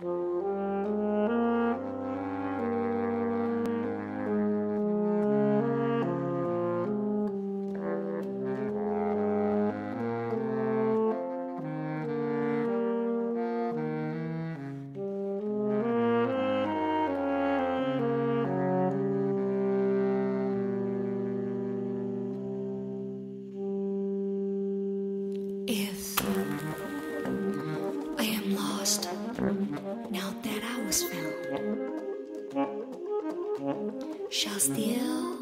If I am lost now that I was found, shall still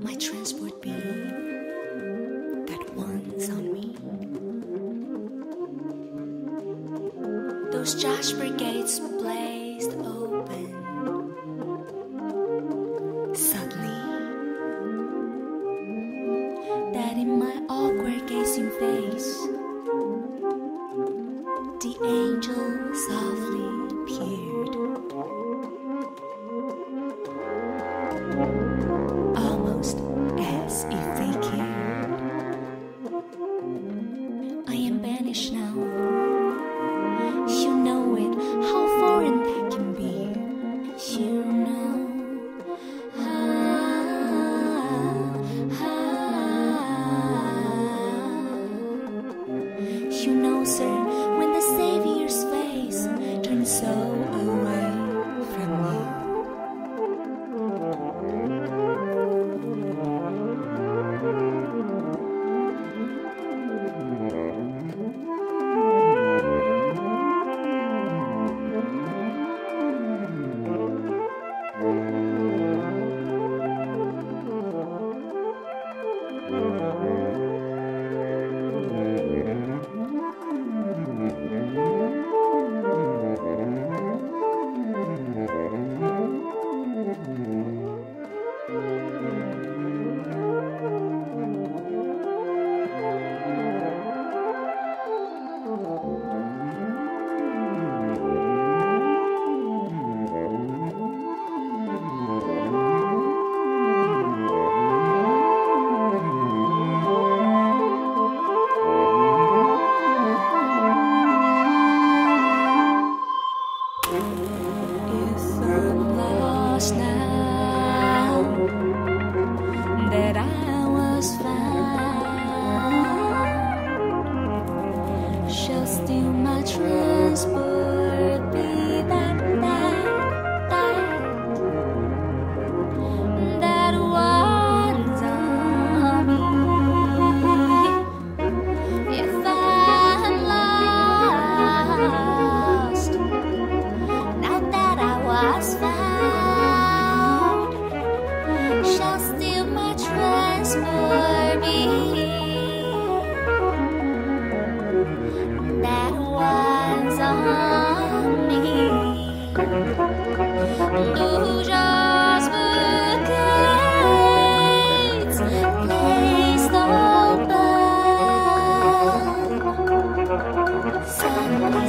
my transport be that once on me? Those jasper gates blazed open. Suddenly, that in my awkward gazing face angel softly appeared.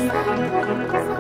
Thank you.